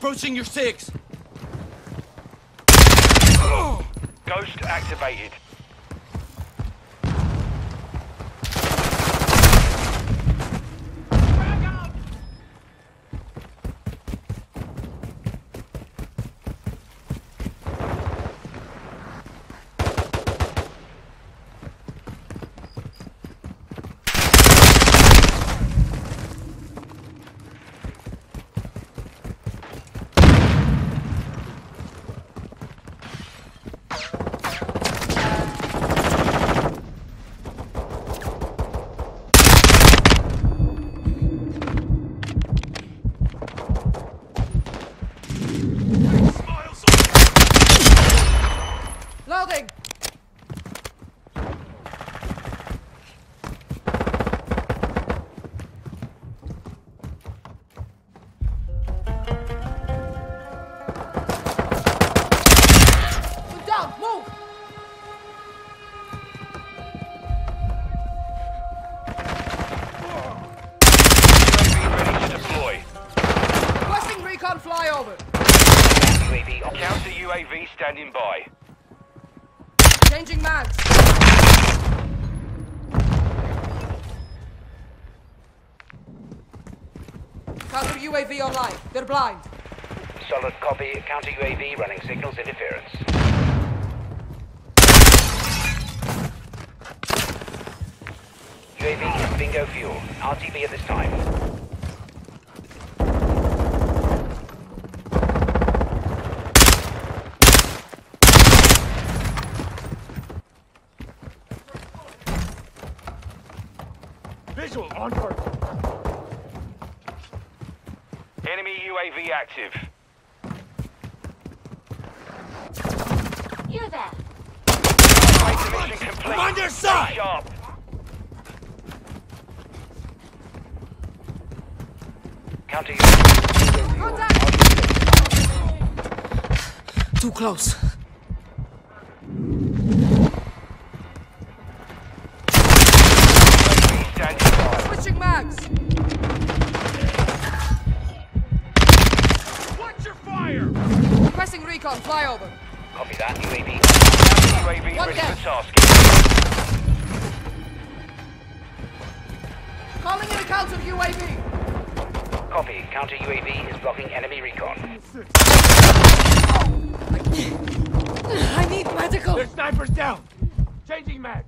Approaching your six. Ghost activated. UAV Counter UAV standing by. Changing mags. Counter UAV online. They're blind. Solid copy. Counter UAV running signals interference. UAV is bingo fuel. RTB at this time. Visual on target. Enemy UAV active. You there. Make mission complete. on your side. Sharp. Counter UAV. Contact! Too close. UAV standing by. Switching mags. Watch your fire. Requesting recon flyover. Copy that. UAV. UAV One ready down. for tasking. Calling in a counter UAV. Copy. Counter UAV is blocking enemy recon. I need medical. There's snipers down. Changing mags.